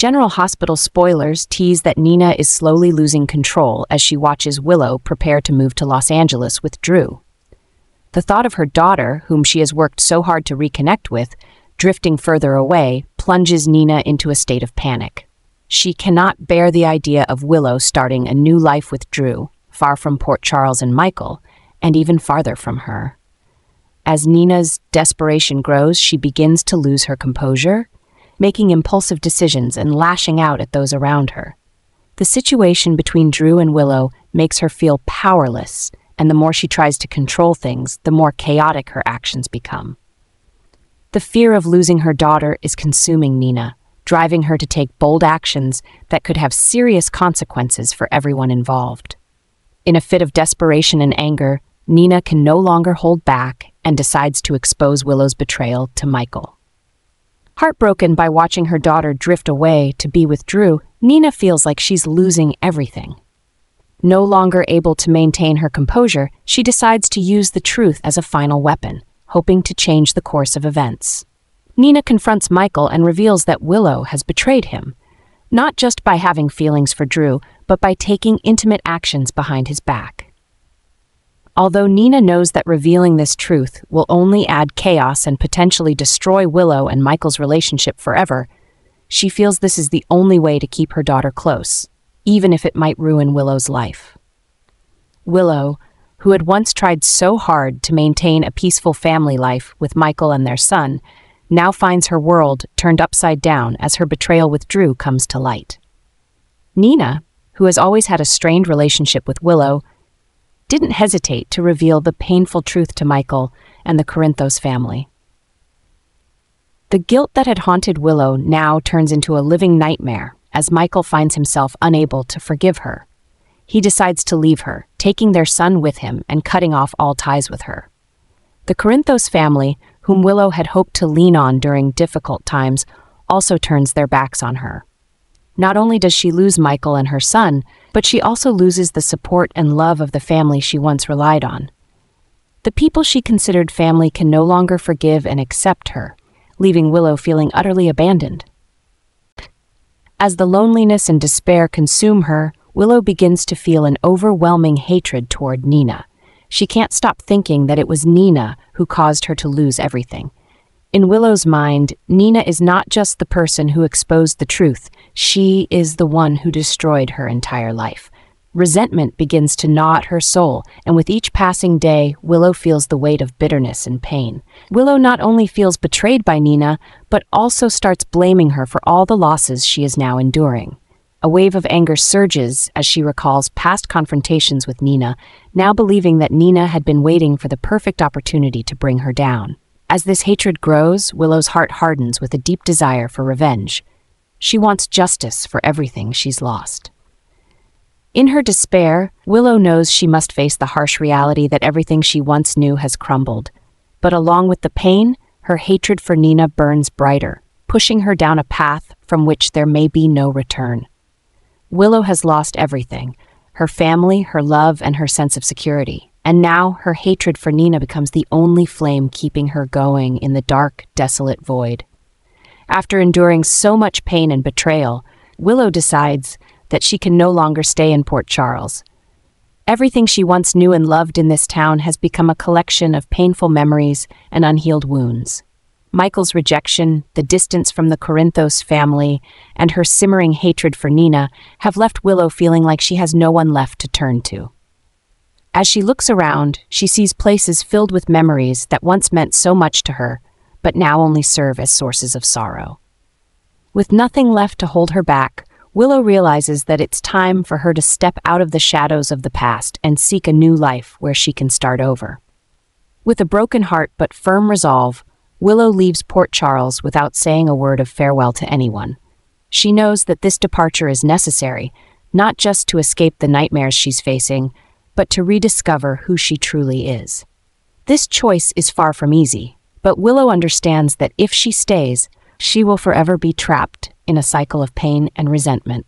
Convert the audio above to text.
General Hospital spoilers tease that Nina is slowly losing control as she watches Willow prepare to move to Los Angeles with Drew. The thought of her daughter, whom she has worked so hard to reconnect with, drifting further away, plunges Nina into a state of panic. She cannot bear the idea of Willow starting a new life with Drew, far from Port Charles and Michael, and even farther from her. As Nina's desperation grows, she begins to lose her composure, making impulsive decisions and lashing out at those around her. The situation between Drew and Willow makes her feel powerless, and the more she tries to control things, the more chaotic her actions become. The fear of losing her daughter is consuming Nina, driving her to take bold actions that could have serious consequences for everyone involved. In a fit of desperation and anger, Nina can no longer hold back and decides to expose Willow's betrayal to Michael. Heartbroken by watching her daughter drift away to be with Drew, Nina feels like she's losing everything. No longer able to maintain her composure, she decides to use the truth as a final weapon, hoping to change the course of events. Nina confronts Michael and reveals that Willow has betrayed him, not just by having feelings for Drew, but by taking intimate actions behind his back. Although Nina knows that revealing this truth will only add chaos and potentially destroy Willow and Michael's relationship forever, she feels this is the only way to keep her daughter close, even if it might ruin Willow's life. Willow, who had once tried so hard to maintain a peaceful family life with Michael and their son, now finds her world turned upside down as her betrayal with Drew comes to light. Nina, who has always had a strained relationship with Willow, didn't hesitate to reveal the painful truth to Michael and the Corinthos family. The guilt that had haunted Willow now turns into a living nightmare as Michael finds himself unable to forgive her. He decides to leave her, taking their son with him and cutting off all ties with her. The Corinthos family, whom Willow had hoped to lean on during difficult times, also turns their backs on her. Not only does she lose Michael and her son, but she also loses the support and love of the family she once relied on. The people she considered family can no longer forgive and accept her, leaving Willow feeling utterly abandoned. As the loneliness and despair consume her, Willow begins to feel an overwhelming hatred toward Nina. She can't stop thinking that it was Nina who caused her to lose everything. In Willow's mind, Nina is not just the person who exposed the truth, she is the one who destroyed her entire life. Resentment begins to gnaw at her soul, and with each passing day, Willow feels the weight of bitterness and pain. Willow not only feels betrayed by Nina, but also starts blaming her for all the losses she is now enduring. A wave of anger surges as she recalls past confrontations with Nina, now believing that Nina had been waiting for the perfect opportunity to bring her down. As this hatred grows, Willow's heart hardens with a deep desire for revenge. She wants justice for everything she's lost. In her despair, Willow knows she must face the harsh reality that everything she once knew has crumbled. But along with the pain, her hatred for Nina burns brighter, pushing her down a path from which there may be no return. Willow has lost everything her family, her love, and her sense of security. And now her hatred for Nina becomes the only flame keeping her going in the dark, desolate void. After enduring so much pain and betrayal, Willow decides that she can no longer stay in Port Charles. Everything she once knew and loved in this town has become a collection of painful memories and unhealed wounds. Michael's rejection, the distance from the Corinthos family, and her simmering hatred for Nina have left Willow feeling like she has no one left to turn to. As she looks around, she sees places filled with memories that once meant so much to her, but now only serve as sources of sorrow. With nothing left to hold her back, Willow realizes that it's time for her to step out of the shadows of the past and seek a new life where she can start over. With a broken heart but firm resolve, Willow leaves Port Charles without saying a word of farewell to anyone. She knows that this departure is necessary, not just to escape the nightmares she's facing, but to rediscover who she truly is. This choice is far from easy, but Willow understands that if she stays, she will forever be trapped in a cycle of pain and resentment.